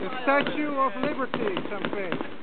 The Statue of Liberty, something.